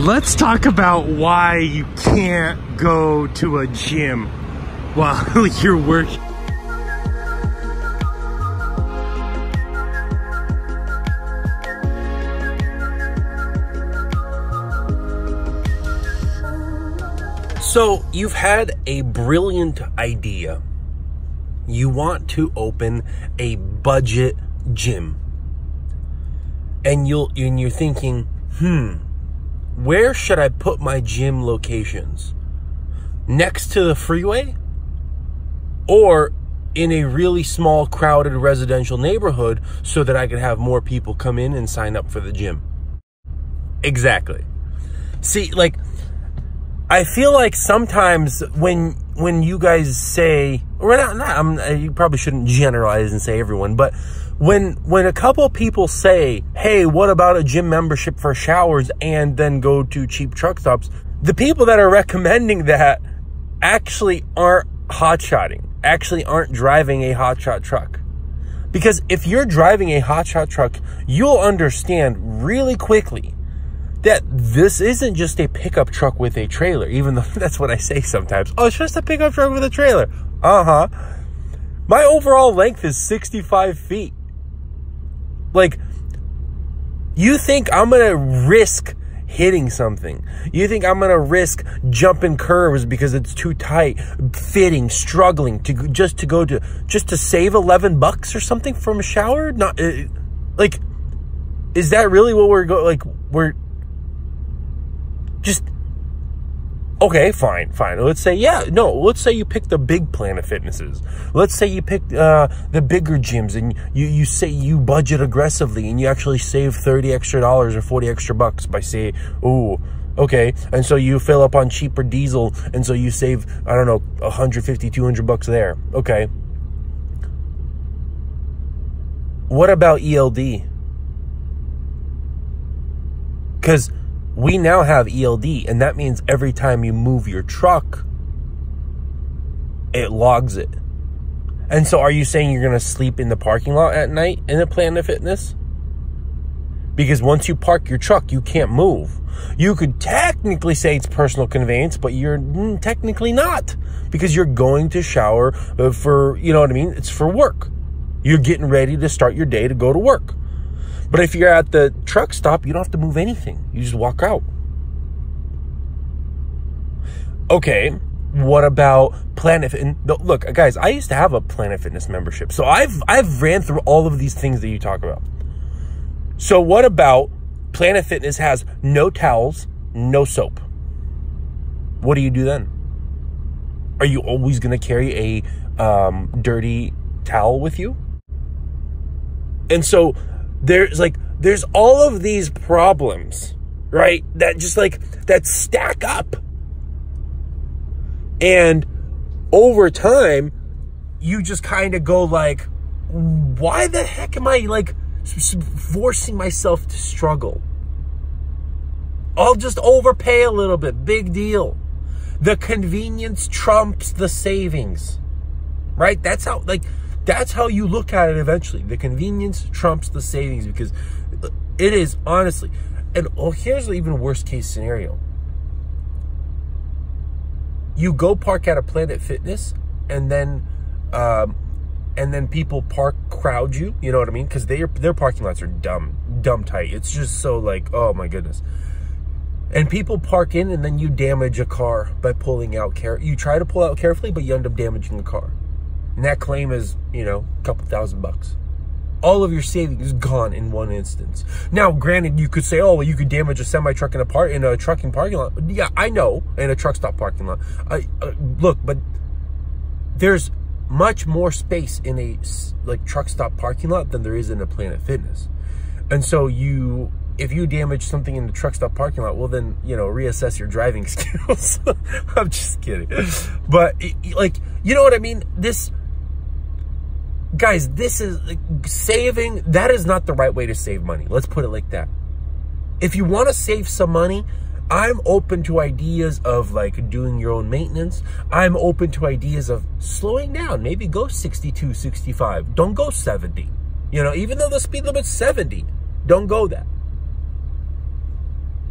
let's talk about why you can't go to a gym while you're working. So, you've had a brilliant idea. You want to open a budget gym. And you'll and you're thinking, "Hmm, where should I put my gym locations? Next to the freeway? Or in a really small, crowded residential neighborhood so that I could have more people come in and sign up for the gym? Exactly. See, like, I feel like sometimes when when you guys say, or not, not you probably shouldn't generalize and say everyone, but when when a couple people say, "Hey, what about a gym membership for showers?" and then go to cheap truck stops, the people that are recommending that actually aren't hotshotting, actually aren't driving a hotshot truck. Because if you're driving a hotshot truck, you'll understand really quickly that this isn't just a pickup truck with a trailer, even though that's what I say sometimes. Oh, it's just a pickup truck with a trailer. Uh huh. My overall length is 65 feet. Like, you think I'm gonna risk hitting something? You think I'm gonna risk jumping curves because it's too tight, fitting, struggling to just to go to just to save 11 bucks or something from a shower? Not uh, like, is that really what we're going? Like, we're just Okay, fine, fine. Let's say, yeah, no, let's say you pick the big Planet Fitnesses. Let's say you pick uh, the bigger gyms and you, you say you budget aggressively and you actually save 30 extra dollars or 40 extra bucks by say, oh, okay. And so you fill up on cheaper diesel and so you save, I don't know, 150, 200 bucks there. Okay. What about ELD? Because we now have ELD, and that means every time you move your truck, it logs it. And so, are you saying you're going to sleep in the parking lot at night in a Planet Fitness? Because once you park your truck, you can't move. You could technically say it's personal conveyance, but you're mm, technically not because you're going to shower uh, for, you know what I mean? It's for work. You're getting ready to start your day to go to work. But if you're at the truck stop, you don't have to move anything. You just walk out. Okay, what about Planet Fitness? Look, guys, I used to have a Planet Fitness membership. So I've I've ran through all of these things that you talk about. So what about Planet Fitness has no towels, no soap? What do you do then? Are you always going to carry a um, dirty towel with you? And so there's like there's all of these problems, right? That just like that stack up. And over time, you just kind of go like, why the heck am I like forcing myself to struggle? I'll just overpay a little bit. Big deal. The convenience trumps the savings. Right? That's how like that's how you look at it eventually. The convenience trumps the savings because it is honestly. And oh, here's the even worst case scenario. You go park at a Planet Fitness, and then, um, and then people park crowd you. You know what I mean? Because their their parking lots are dumb, dumb tight. It's just so like, oh my goodness. And people park in, and then you damage a car by pulling out care. You try to pull out carefully, but you end up damaging the car. And that claim is, you know, a couple thousand bucks. All of your savings is gone in one instance. Now, granted, you could say, oh, well, you could damage a semi truck in a part in a trucking parking lot. Yeah, I know, in a truck stop parking lot. I, uh, look, but there's much more space in a like truck stop parking lot than there is in a Planet Fitness. And so you if you damage something in the truck stop parking lot, well then, you know, reassess your driving skills. I'm just kidding. But like, you know what I mean? This guys, this is like, saving. That is not the right way to save money. Let's put it like that. If you want to save some money, I'm open to ideas of like doing your own maintenance. I'm open to ideas of slowing down. Maybe go 62, 65. Don't go 70. You know, even though the speed limit's 70, don't go that.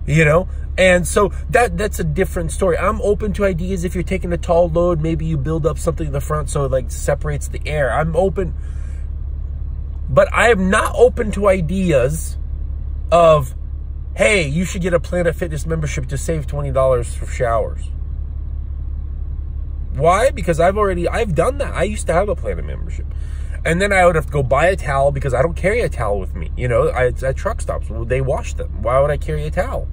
You know? And so that that's a different story. I'm open to ideas if you're taking a tall load, maybe you build up something in the front so it like separates the air. I'm open but I am not open to ideas of hey, you should get a Planet Fitness membership to save $20 for showers. Why? Because I've already I've done that. I used to have a Planet membership. And then I would have to go buy a towel because I don't carry a towel with me. You know, I, at truck stops, they wash them. Why would I carry a towel?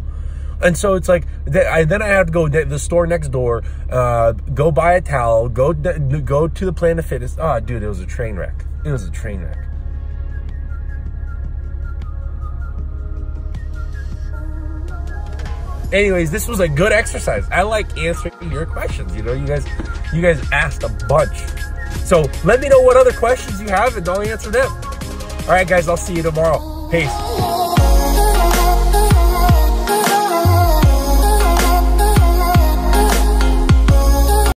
And so it's like, I, then I have to go to the store next door, uh, go buy a towel, go go to the Planet Fitness. Oh, dude, it was a train wreck. It was a train wreck. anyways, this was a good exercise. I like answering your questions. You know, you guys, you guys asked a bunch. So let me know what other questions you have and I'll answer them. All right, guys, I'll see you tomorrow. Peace.